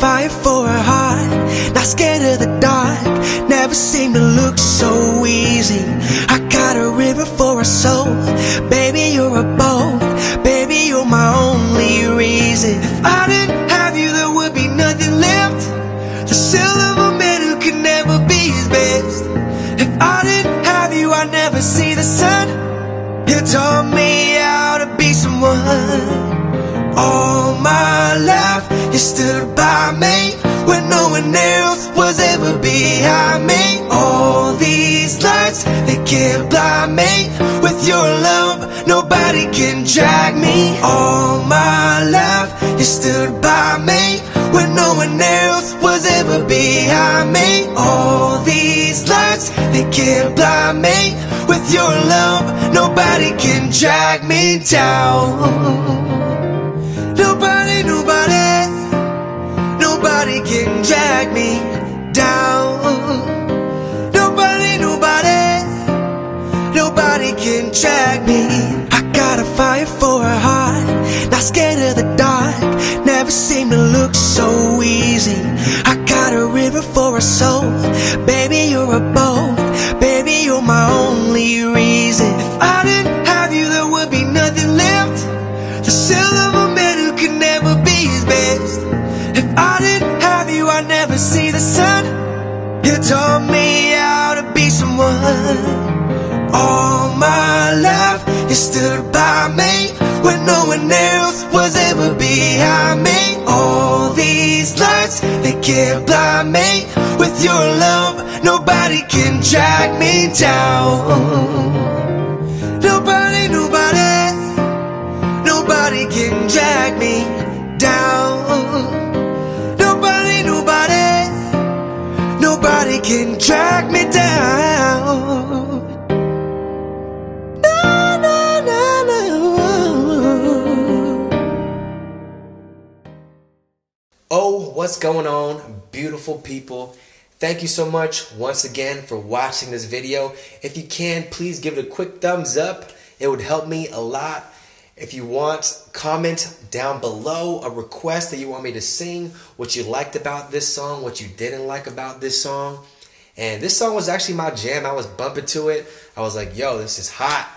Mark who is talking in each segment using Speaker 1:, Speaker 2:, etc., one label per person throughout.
Speaker 1: fire for a heart, not scared of the dark. Never seemed to look so easy. I got a river for a soul, baby you're a boat, baby you're my only reason. If I didn't have you, there would be nothing left. The soul of a man who can never be his best. If I didn't have you, I'd never see the sun. You taught me how to be someone. All my life, you stood by me when no one else was ever behind me. All these lights, they can't blind me. With your love, nobody can drag me. All my life, you stood by me when no one else was ever behind me. All these lights, they can't blind me. With your love, nobody can drag me down. Nobody, nobody, nobody can drag me down. Nobody, nobody, nobody can drag me. I got a fire for a heart, not scared of the dark. Never seemed to look so easy. I got a river for a soul, baby you're a boat, baby you're my only reason. If I didn't have you, there would be nothing left. The soul have you, I'd never see the sun. You taught me how to be someone. All my life, you stood by me when no one else was ever behind me. All these lights, they can't blind me. With your love, nobody can drag me down. Can me down. No, no, no, no.
Speaker 2: Oh, what's going on, beautiful people? Thank you so much once again for watching this video. If you can, please give it a quick thumbs up. It would help me a lot. If you want, comment down below a request that you want me to sing, what you liked about this song, what you didn't like about this song. And this song was actually my jam. I was bumping to it. I was like, yo, this is hot.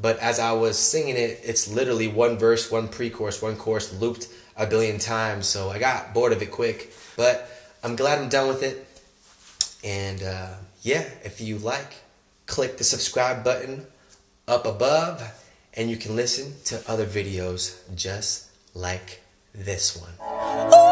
Speaker 2: But as I was singing it, it's literally one verse, one pre chorus, one chorus looped a billion times. So I got bored of it quick. But I'm glad I'm done with it. And uh, yeah, if you like, click the subscribe button up above and you can listen to other videos just like this one.
Speaker 1: Ooh,